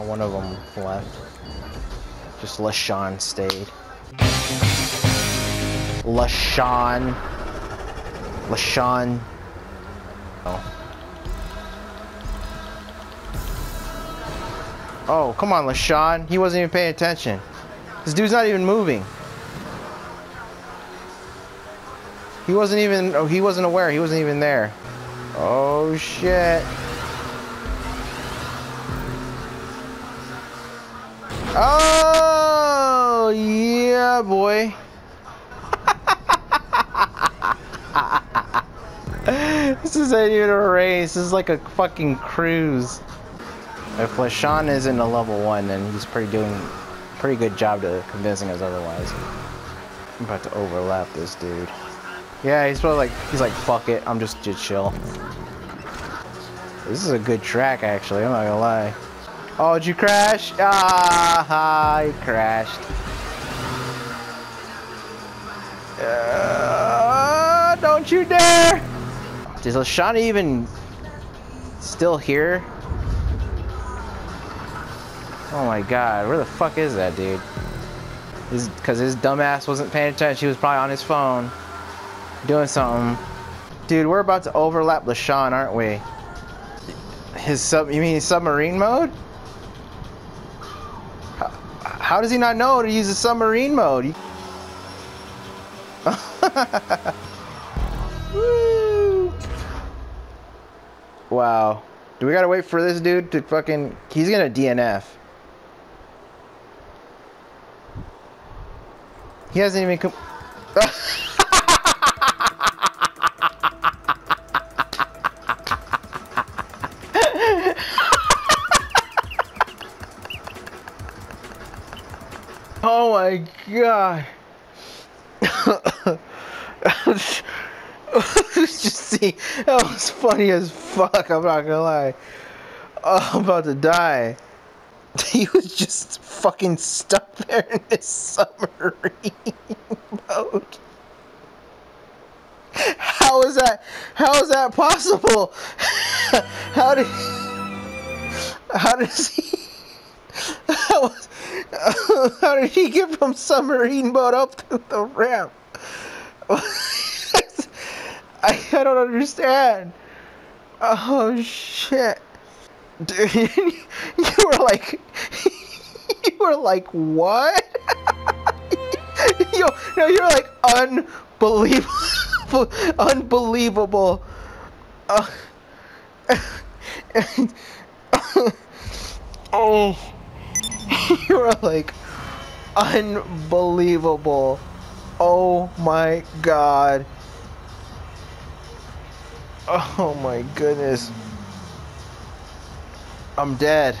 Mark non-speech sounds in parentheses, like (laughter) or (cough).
Not one of them left. Just LaShawn stayed. LaShawn. LaShawn. Oh. Oh, come on, LaShawn. He wasn't even paying attention. This dude's not even moving. He wasn't even, oh, he wasn't aware. He wasn't even there. Oh, shit. Oh, yeah, boy. (laughs) this isn't even a race. This is like a fucking cruise. If LaShawn isn't a level one, then he's pretty doing pretty good job to convincing us otherwise. I'm about to overlap this dude. Yeah, he's probably like he's like fuck it, I'm just just chill. This is a good track actually, I'm not gonna lie. Oh, did you crash? Ah, he crashed. Uh, don't you dare! Is LaShawn even still here? Oh my god, where the fuck is that dude? Because his, his dumbass wasn't paying attention. He was probably on his phone doing something. Dude, we're about to overlap LaShawn, aren't we? His sub, you mean submarine mode? How, does he not know to use the submarine mode? (laughs) Wow. Do we gotta wait for this dude to fucking... He's gonna DNF. He hasn't even come. (laughs) oh my god. (laughs) Just see, that was funny as fuck, I'm not gonna lie. Oh, I'm about to die. (laughs) He was just fucking stuck there in this submarine (laughs) boat. How is that? How is that possible? How did? How does he? How, (laughs) how did he get from submarine boat up to the ramp? (laughs) I, I don't understand. Oh shit. Dude, (laughs) you were like, you were like, what? you, no, you're like unbelievable, unbelievable. Uh, oh, (laughs) you were like unbelievable. Oh my god. Oh my goodness. I'm dead.